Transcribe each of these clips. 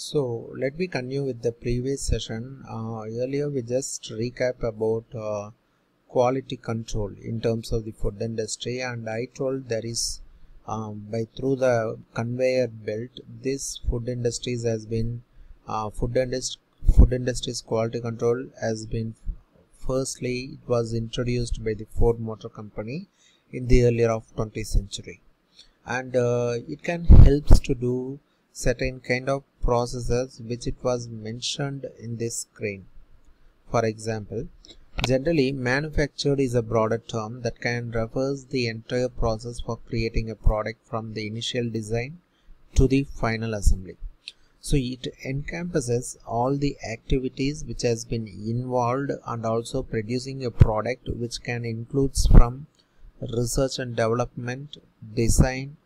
So let me continue with the previous session. Uh, earlier we just recap about uh, quality control in terms of the food industry and I told there is um, by through the conveyor belt this food industries has been uh, food industry food industry's quality control has been firstly it was introduced by the Ford Motor Company in the earlier of 20th century and uh, it can helps to do certain kind of processes which it was mentioned in this screen. For example, generally manufactured is a broader term that can refers the entire process for creating a product from the initial design to the final assembly. So it encompasses all the activities which has been involved and also producing a product which can includes from research and development, design,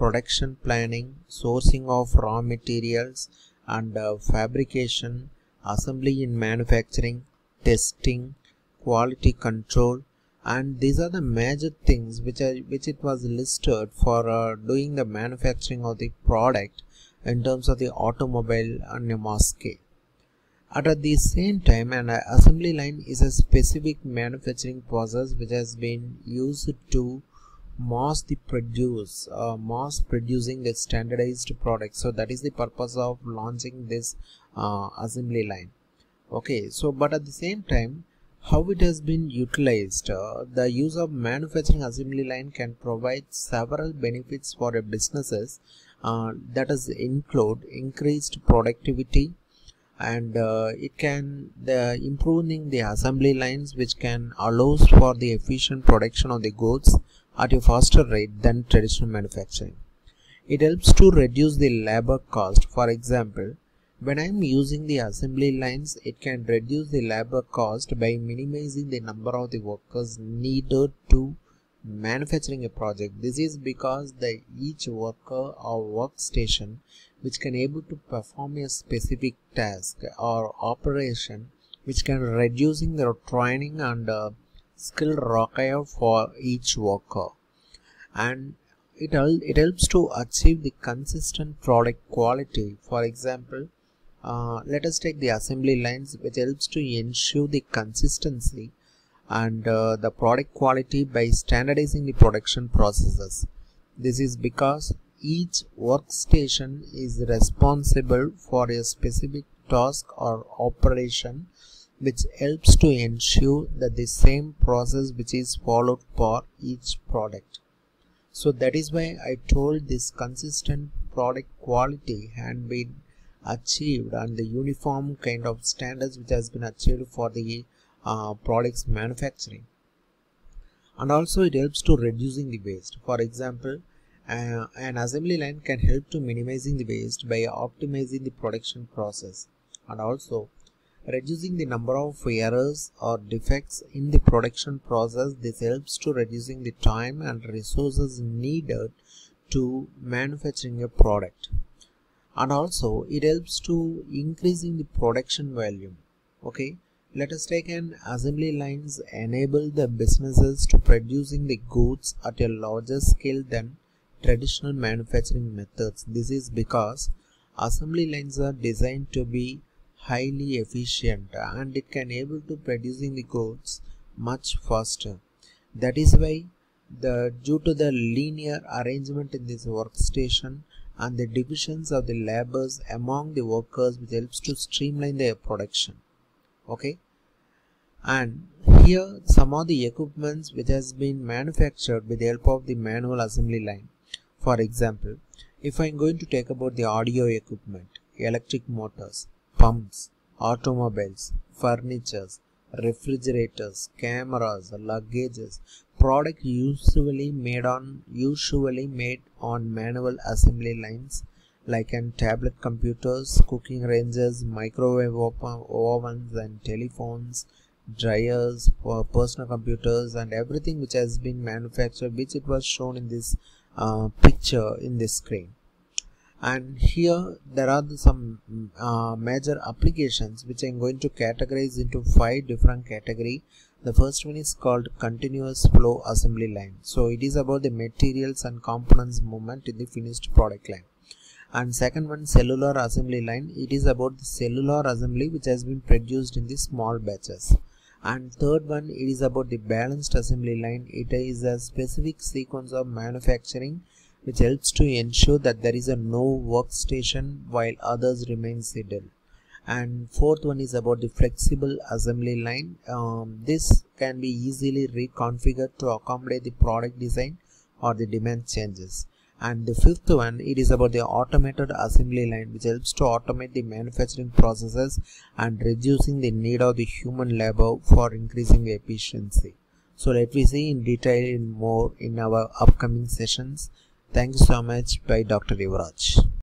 production planning, sourcing of raw materials and uh, fabrication, assembly in manufacturing, testing, quality control and these are the major things which are which it was listed for uh, doing the manufacturing of the product in terms of the automobile and scale. At the same time an assembly line is a specific manufacturing process which has been used to mass the produce uh, mass producing the standardized product. So that is the purpose of launching this uh, assembly line. Okay so but at the same time how it has been utilized uh, the use of manufacturing assembly line can provide several benefits for a businesses uh, that is include increased productivity and uh, it can the improving the assembly lines which can allows for the efficient production of the goods at a faster rate than traditional manufacturing. It helps to reduce the labor cost. For example, when I am using the assembly lines, it can reduce the labor cost by minimizing the number of the workers needed to manufacturing a project. This is because the each worker or workstation which can able to perform a specific task or operation which can reducing the training and uh, skill required for each worker and it, it helps to achieve the consistent product quality for example uh, let us take the assembly lines which helps to ensure the consistency and uh, the product quality by standardizing the production processes this is because each workstation is responsible for a specific task or operation which helps to ensure that the same process which is followed for each product. So that is why I told this consistent product quality had been achieved and the uniform kind of standards which has been achieved for the uh, products manufacturing. And also it helps to reducing the waste. For example uh, an assembly line can help to minimizing the waste by optimizing the production process and also reducing the number of errors or defects in the production process. This helps to reducing the time and resources needed to manufacturing a product. And also it helps to increasing the production volume okay let us take an assembly lines enable the businesses to producing the goods at a larger scale than traditional manufacturing methods. This is because assembly lines are designed to be highly efficient and it can able to producing the goods much faster. That is why the due to the linear arrangement in this workstation and the divisions of the labors among the workers which helps to streamline their production okay? And here some of the equipments which has been manufactured with the help of the manual assembly line. For example if i'm going to take about the audio equipment electric motors pumps, automobiles, furnitures, refrigerators, cameras, luggages, product usually made on usually made on manual assembly lines like in tablet computers, cooking ranges, microwave ovens and telephones, dryers, personal computers and everything which has been manufactured which it was shown in this uh, picture in this screen. And here there are some uh, major applications which I'm going to categorize into five different category. The first one is called continuous flow assembly line. So it is about the materials and components movement in the finished product line and second one cellular assembly line. It is about the cellular assembly which has been produced in the small batches. And third one it is about the balanced assembly line. It is a specific sequence of manufacturing which helps to ensure that there is a no workstation while others remain idle and fourth one is about the flexible assembly line. Um, this can be easily reconfigured to accommodate the product design or the demand changes and the fifth one it is about the automated assembly line which helps to automate the manufacturing processes and reducing the need of the human labor for increasing efficiency. So let me see in detail in more in our upcoming sessions. Thank you so much. By dr yuvraj